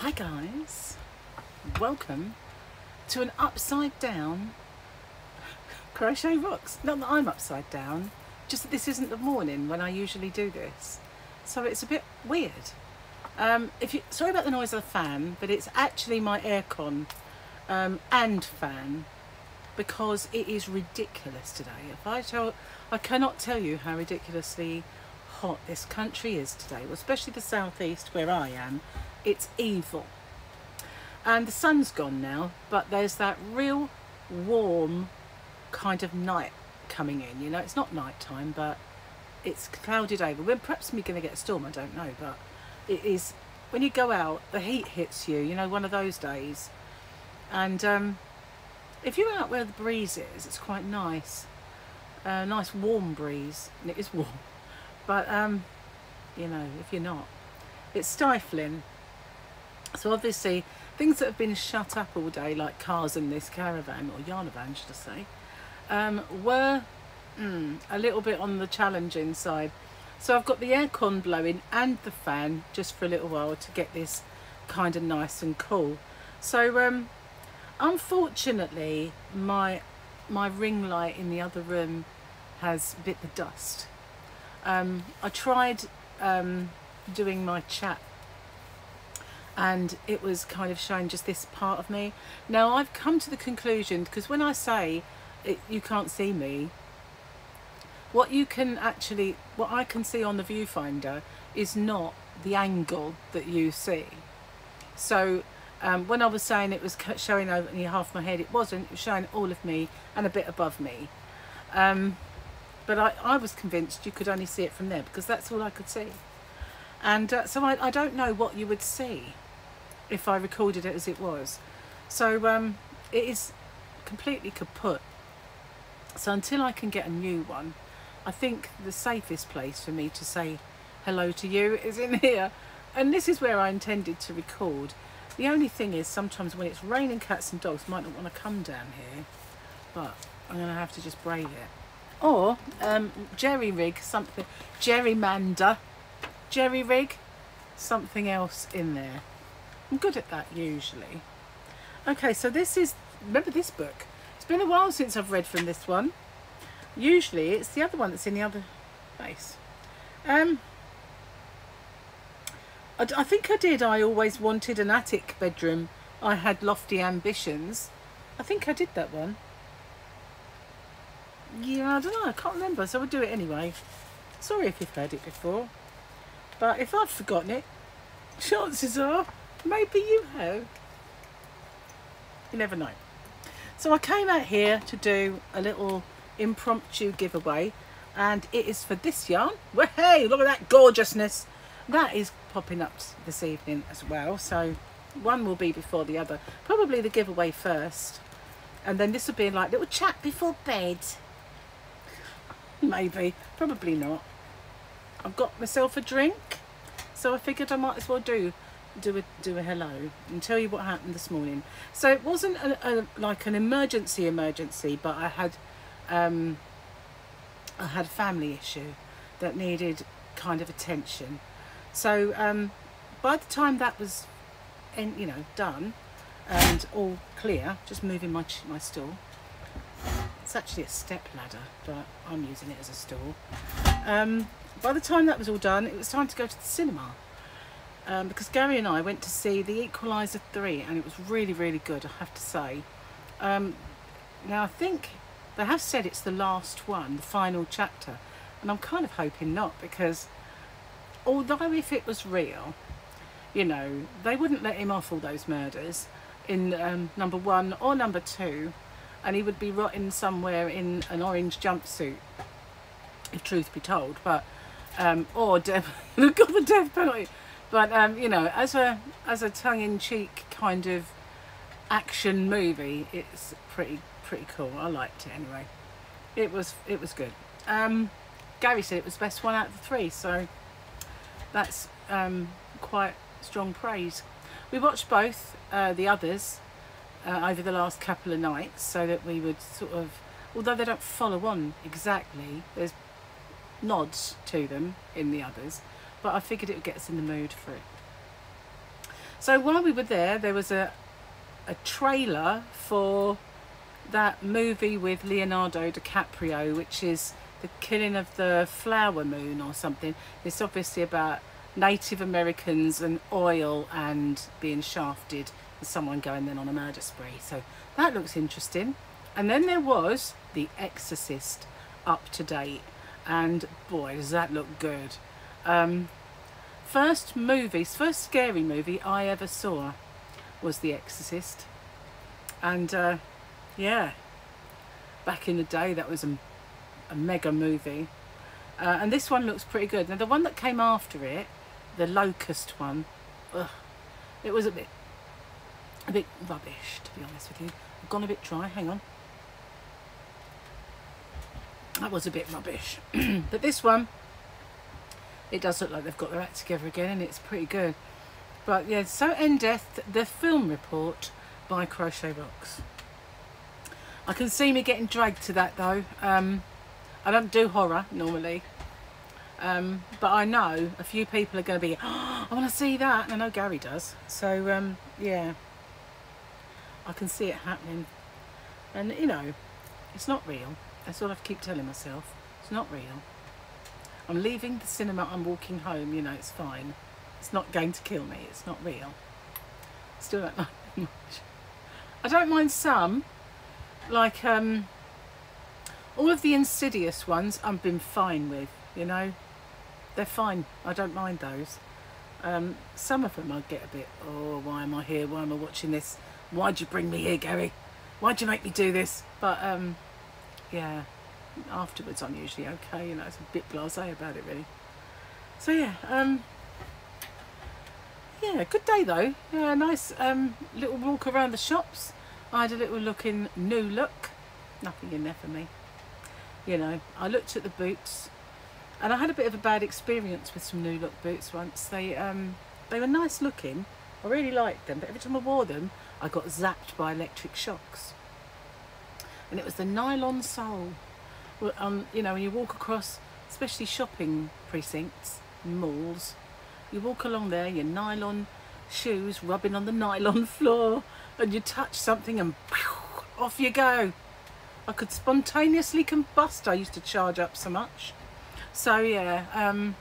Hi guys, welcome to an upside down crochet rocks. Not that I'm upside down, just that this isn't the morning when I usually do this. So it's a bit weird. Um, if you, sorry about the noise of the fan, but it's actually my aircon um, and fan because it is ridiculous today. If I tell, I cannot tell you how ridiculously hot this country is today, well, especially the southeast where I am. It's evil. And the sun's gone now, but there's that real warm kind of night coming in. You know, it's not night time, but it's clouded over. We're perhaps we're going to get a storm, I don't know, but it is when you go out, the heat hits you. You know, one of those days, and um, if you're out where the breeze is, it's quite nice. A nice warm breeze, and it is warm. But, um, you know, if you're not, it's stifling. So obviously, things that have been shut up all day, like cars in this caravan, or yarnavan, should I say, um, were mm, a little bit on the challenging side. So I've got the aircon blowing and the fan just for a little while to get this kind of nice and cool. So um, unfortunately, my my ring light in the other room has bit the dust. Um, I tried um, doing my chat and it was kind of showing just this part of me. Now I've come to the conclusion because when I say it, you can't see me, what you can actually, what I can see on the viewfinder is not the angle that you see. So um, when I was saying it was showing only half my head, it wasn't. It was showing all of me and a bit above me. Um, but I, I was convinced you could only see it from there because that's all I could see. And uh, so I, I don't know what you would see if I recorded it as it was. So um, it is completely kaput. So until I can get a new one, I think the safest place for me to say hello to you is in here. And this is where I intended to record. The only thing is sometimes when it's raining cats and dogs might not want to come down here. But I'm going to have to just brave it or um, jerry rig something gerrymander jerry rig something else in there I'm good at that usually. Okay so this is remember this book? It's been a while since I've read from this one. Usually it's the other one that's in the other place. Um I, I think I did. I always wanted an attic bedroom. I had lofty ambitions. I think I did that one. Yeah, I don't know, I can't remember, so we'll do it anyway. Sorry if you've heard it before, but if I've forgotten it, chances are maybe you have. You never know. So I came out here to do a little impromptu giveaway and it is for this yarn. Well, hey, look at that gorgeousness. That is popping up this evening as well. So one will be before the other. Probably the giveaway first. And then this will be like little chat before bed. Maybe, probably not. I've got myself a drink, so I figured I might as well do do a do a hello and tell you what happened this morning. So it wasn't a, a, like an emergency emergency, but I had um, I had a family issue that needed kind of attention. So um, by the time that was, in, you know, done and all clear, just moving my my stool. It's actually a step ladder, but I'm using it as a stool. Um, by the time that was all done, it was time to go to the cinema. Um, because Gary and I went to see The Equalizer 3 and it was really, really good, I have to say. Um, now, I think they have said it's the last one, the final chapter, and I'm kind of hoping not because although if it was real, you know, they wouldn't let him off all those murders in um, number one or number two and he would be rotting somewhere in an orange jumpsuit, if truth be told. But um, or death, got the death penalty. But um, you know, as a as a tongue-in-cheek kind of action movie, it's pretty pretty cool. I liked it anyway. It was it was good. Um, Gary said it was the best one out of the three, so that's um, quite strong praise. We watched both uh, the others uh, over the last couple of nights so that we would sort of, although they don't follow on exactly, there's nods to them in the others, but I figured it would get us in the mood for it. So while we were there, there was a a trailer for that movie with Leonardo DiCaprio, which is the killing of the flower moon or something. It's obviously about Native Americans and oil and being shafted and someone going then on a murder spree. So that looks interesting. And then there was The Exorcist up to date. And boy, does that look good. Um, first movies, first scary movie I ever saw was The Exorcist. And uh, yeah, back in the day, that was a, a mega movie. Uh, and this one looks pretty good. Now, the one that came after it, the Locust one, ugh, it was a bit, a bit rubbish, to be honest with you. I've gone a bit dry, hang on. That was a bit rubbish. but this one, it does look like they've got their act together again and it's pretty good. But yeah, so Endeth, the film report by Crochet Rocks. I can see me getting dragged to that though. Um, I don't do horror normally. Um, but I know a few people are going to be, oh, I want to see that. And I know Gary does. So, um, yeah. I can see it happening. And, you know, it's not real. That's all I keep telling myself. It's not real. I'm leaving the cinema, I'm walking home, you know, it's fine. It's not going to kill me. It's not real. Still don't like much. I don't mind some. Like um, all of the insidious ones I've been fine with, you know. They're fine. I don't mind those. Um, some of them I get a bit, oh, why am I here? Why am I watching this? Why'd you bring me here, Gary? Why'd you make me do this? But um, yeah, afterwards I'm usually okay, you know, it's a bit blasé about it really. So yeah, um, yeah, good day though. Yeah, nice um, little walk around the shops. I had a little look in New Look. Nothing in there for me. You know, I looked at the boots and I had a bit of a bad experience with some New Look boots once. They um, they were nice looking. I really liked them, but every time I wore them, I got zapped by electric shocks. And it was the nylon sole. Um, you know, when you walk across, especially shopping precincts, malls, you walk along there, your nylon shoes rubbing on the nylon floor, and you touch something and whew, off you go. I could spontaneously combust. I used to charge up so much. So yeah, um,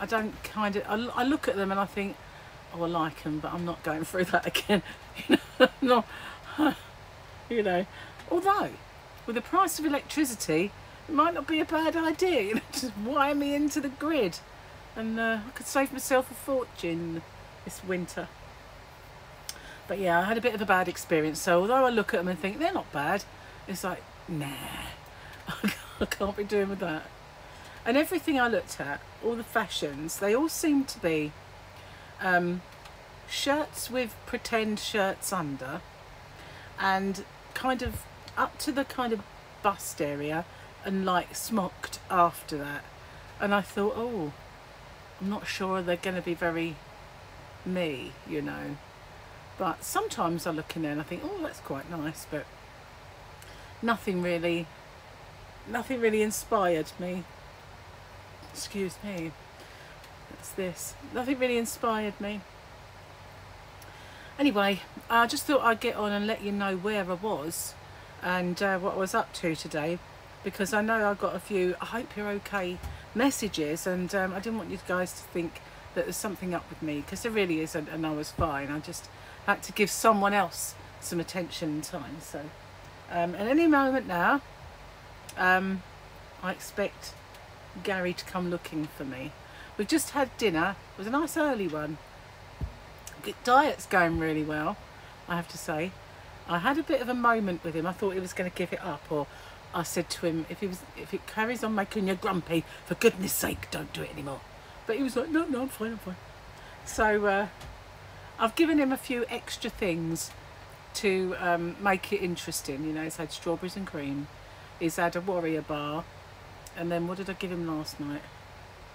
I don't kind of. I, I, look at them and I think, oh, I like them, but I'm not going through that again. you know, not, you know. Although, with the price of electricity, it might not be a bad idea. You know, just wire me into the grid and uh, I could save myself a fortune this winter. But yeah, I had a bit of a bad experience. So although I look at them and think they're not bad, it's like, nah, I can't be doing with that. And everything I looked at, all the fashions, they all seem to be um, shirts with pretend shirts under and kind of up to the kind of bust area and like smocked after that. And I thought, oh, I'm not sure they're going to be very me, you know. But sometimes I look in there and I think, oh, that's quite nice, but nothing really, nothing really inspired me. Excuse me. That's this. Nothing really inspired me. Anyway, I just thought I'd get on and let you know where I was and uh, what I was up to today because I know I got a few, I hope you're okay messages and um, I didn't want you guys to think that there's something up with me because there really isn't and I was fine. I just had to give someone else some attention and time so um, at any moment now um, I expect Gary to come looking for me. We've just had dinner it was a nice early one. Diet's going really well I have to say I had a bit of a moment with him I thought he was going to give it up or I said to him, if he was, if it carries on making you grumpy, for goodness sake, don't do it anymore. But he was like, no, no, I'm fine, I'm fine. So uh, I've given him a few extra things to um, make it interesting. You know, he's had strawberries and cream. He's had a warrior bar. And then what did I give him last night?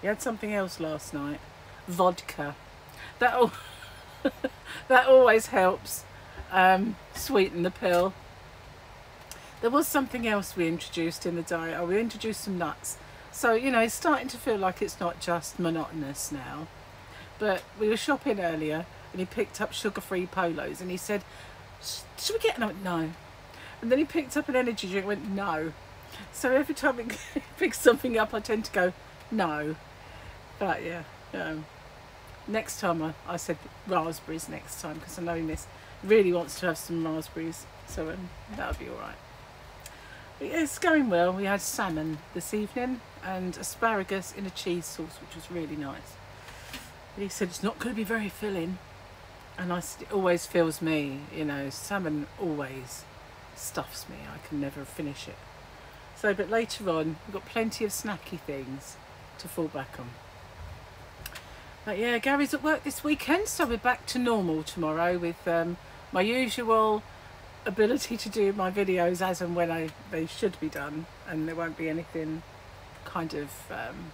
He had something else last night. Vodka. That, all that always helps um, sweeten the pill. There was something else we introduced in the diet. Oh, we introduced some nuts. So, you know, it's starting to feel like it's not just monotonous now. But we were shopping earlier and he picked up sugar-free polos and he said, should we get, went, no. And then he picked up an energy drink went, no. So every time he picks something up, I tend to go, no. But yeah, um, next time I, I said raspberries next time because I know he miss, really wants to have some raspberries. So um, that'll be all right. But yeah, it's going well. We had salmon this evening and asparagus in a cheese sauce, which was really nice. But he said it's not going to be very filling. And I, it always fills me, you know, salmon always stuffs me. I can never finish it. So, but later on, we've got plenty of snacky things to fall back on. But yeah, Gary's at work this weekend, so we're back to normal tomorrow with um, my usual ability to do my videos as and when I, they should be done, and there won't be anything kind of, um,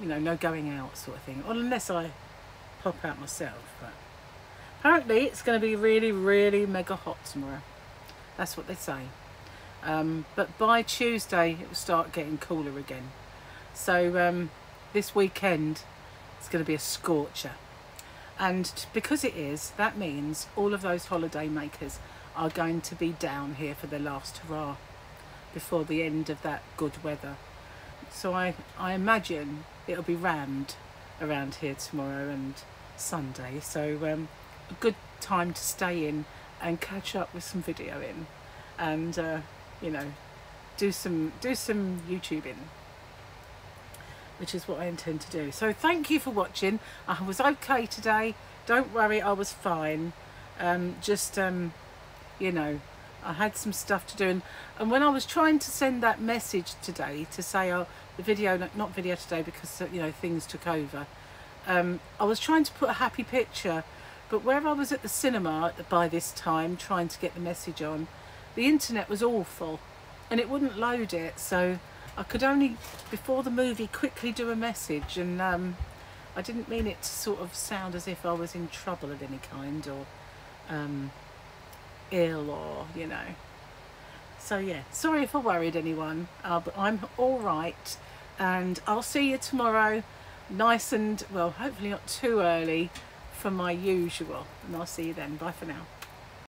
you know, no going out sort of thing, or unless I pop out myself. But apparently, it's going to be really, really mega hot tomorrow. That's what they say. Um, but by Tuesday, it will start getting cooler again. So um, this weekend, it's going to be a scorcher. And because it is, that means all of those holiday makers are going to be down here for the last hurrah before the end of that good weather. So I, I imagine it'll be rammed around here tomorrow and Sunday. So um, a good time to stay in and catch up with some video in and uh, you know do some do some YouTubing which is what I intend to do. So thank you for watching. I was okay today. Don't worry I was fine. Um, just um, you know I had some stuff to do. And, and when I was trying to send that message today to say oh the video not video today because you know things took over um, I was trying to put a happy picture. But where I was at the cinema by this time trying to get the message on the internet was awful and it wouldn't load it. So I could only before the movie quickly do a message and um, I didn't mean it to sort of sound as if I was in trouble of any kind or um, ill or you know. So yeah sorry if I worried anyone. Uh, but I'm all right and I'll see you tomorrow nice and well hopefully not too early for my usual. And I'll see you then. Bye for now